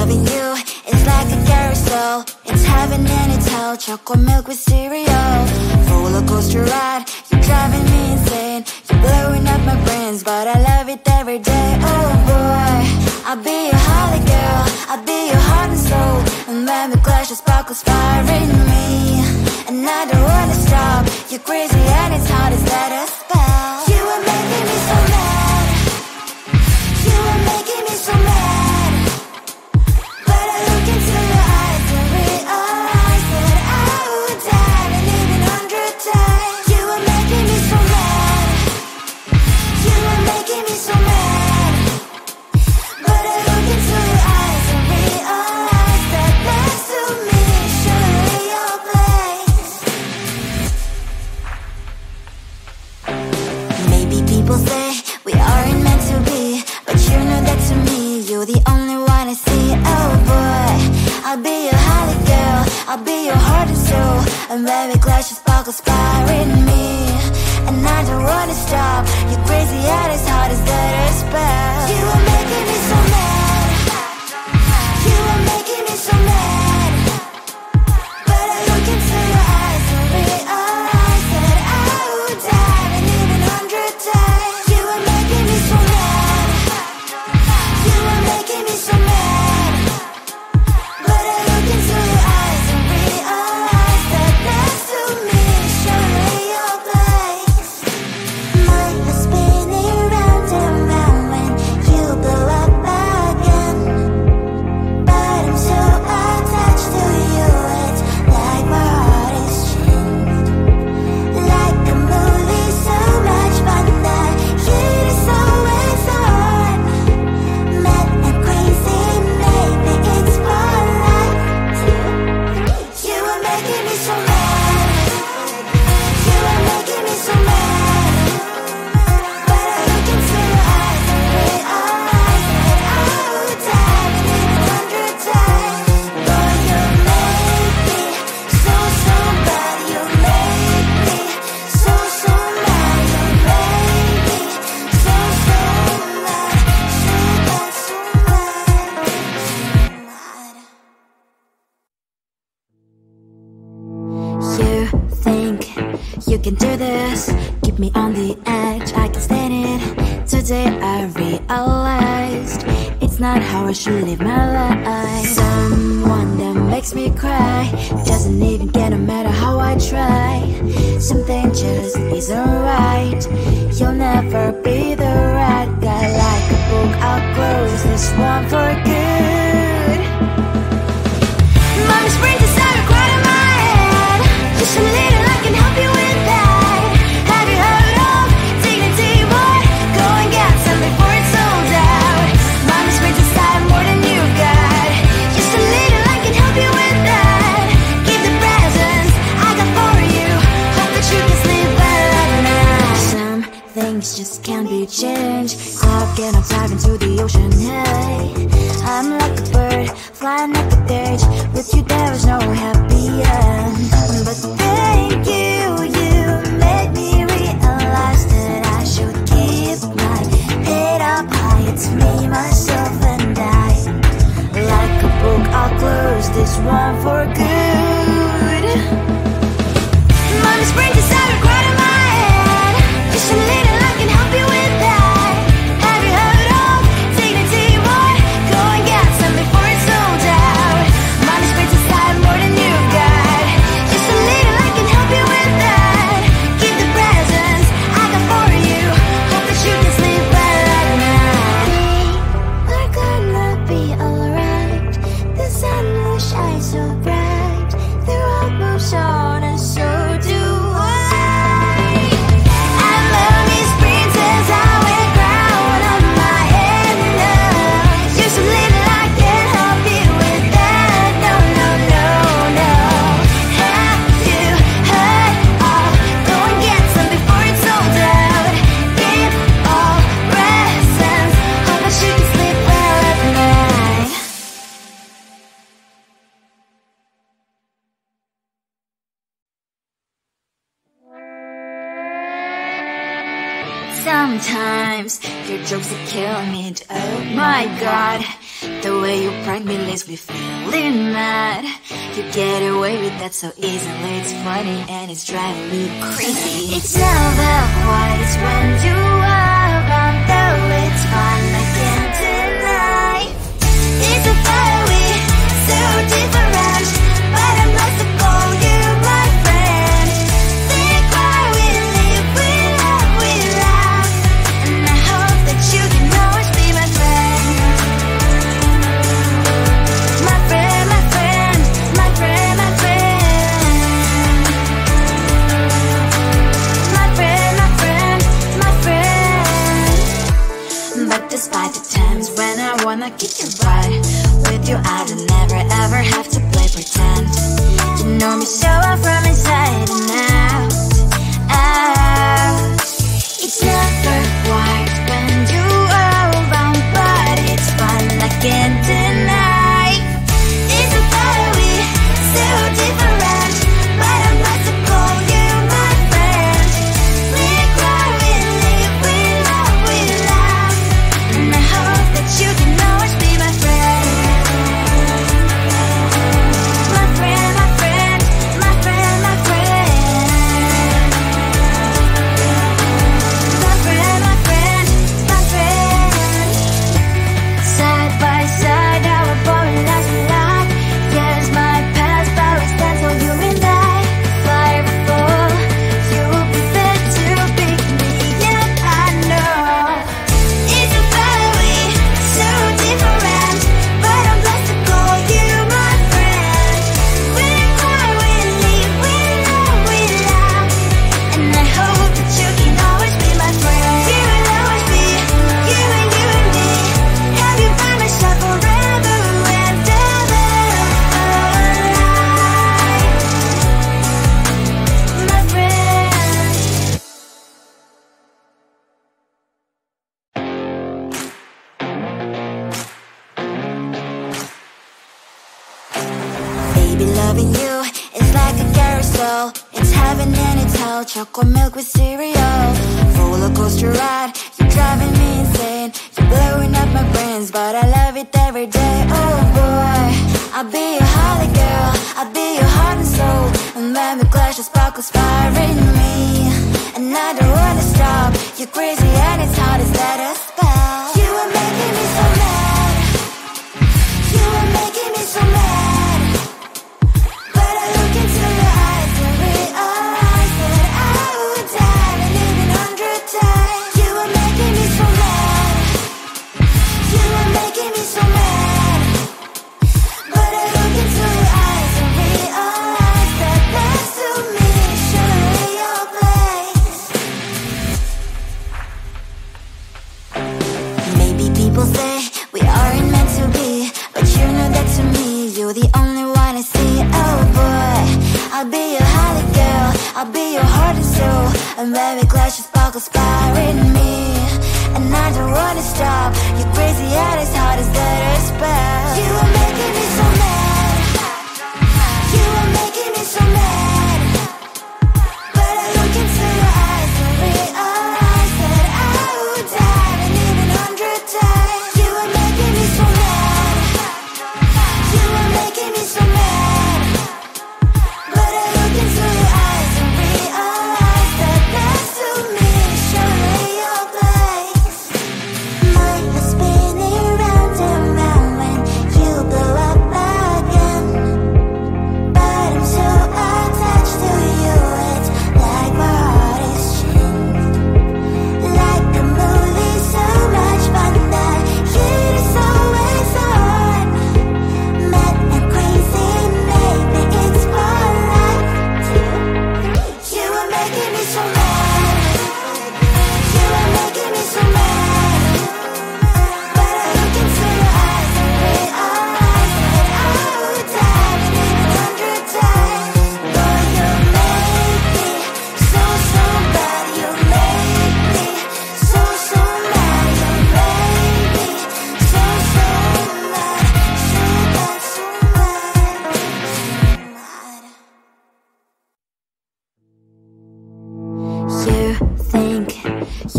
Loving you. Is like a carousel. It's heaven and it's hell. Chocolate milk with cereal. Roller coaster ride. You're driving me insane. You're blowing up my brains But I love it every day. Oh boy. I'll be your holly girl. I'll be your heart and soul. And when we clash the sparkles fire in me And I don't wanna stop. You're crazy and it's hard. As let us spell? You can do this, keep me on the edge, I can stand it. Today I realized it's not how I should live my life. Someone that makes me cry doesn't even get no matter how I try. Something just isn't right. You'll never be the right guy. Like a book, I'll close this one for good. times Your jokes are killing me. Oh my god The way you prank me leaves me feeling mad. You get away with that so easily. It's funny and it's driving me crazy. It's never the when you wanna kick your butt With you. I don't never ever have to play pretend. You know me so well from inside and out. Baby, loving you. Is like a carousel. It's heaven and it's hell. Chocolate milk with cereal. Roller coaster ride. You're driving me insane. You're blowing up my brains But I love it every day. Oh boy. I'll be your holy girl. I'll be your heart and soul. And when we clash the sparkles fire in me. And I don't wanna stop. You're crazy and it's hard. As that a spell? You are making me so And very glad your sparkle in me And I don't wanna stop Your crazy eyes, hard as that bad.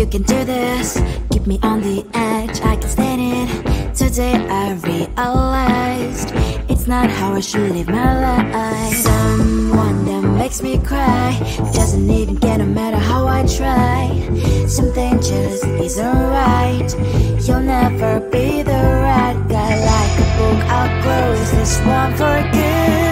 You can do this, keep me on the edge, I can stand it. Today I realized it's not how I should live my life. Someone that makes me cry doesn't even care no matter how I try. Something just isn't right. You'll never be the right guy. Like a book, I'll close this one for good.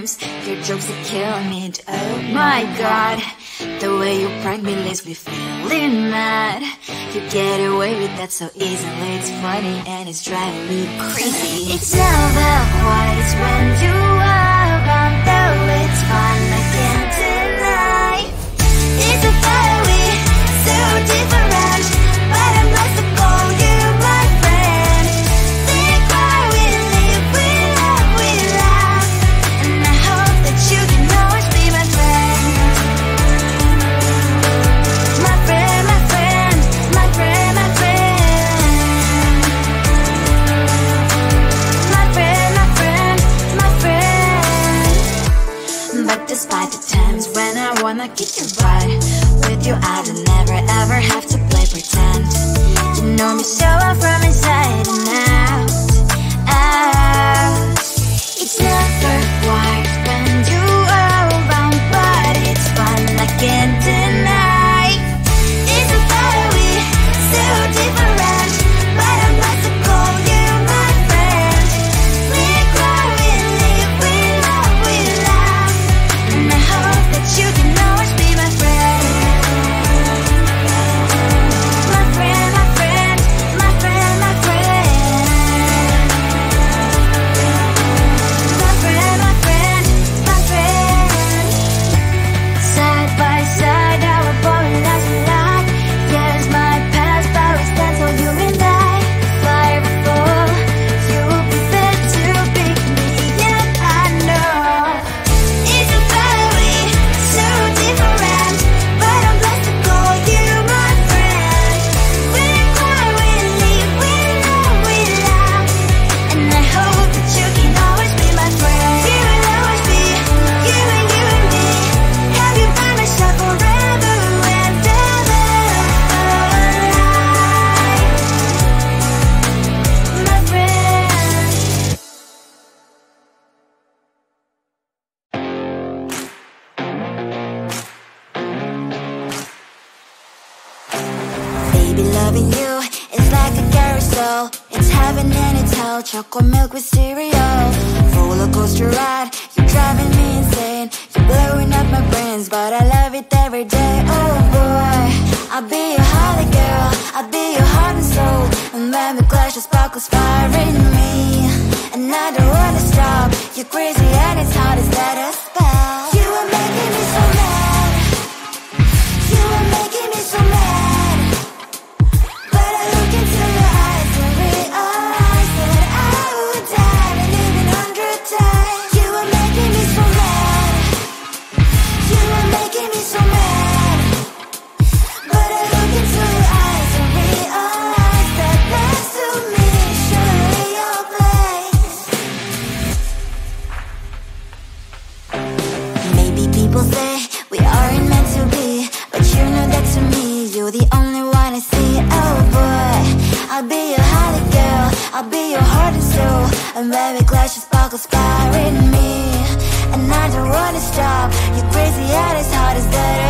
times Your jokes are killing me. Oh my god The way you prank me leaves me feeling mad. You get away with that so easily. It's funny and it's driving me crazy. It's never quite when you having any towel, chocolate milk with cereal. Roller coaster ride, you're driving me insane. You're blowing up my brains, but I love it every day. Oh boy, I'll be your holly girl, I'll be your heart and soul. And when we clash, the sparkles fire in me. And I don't wanna stop, you're crazy and it's hot as that. with me. And I don't wanna stop. You're crazy and as hard as that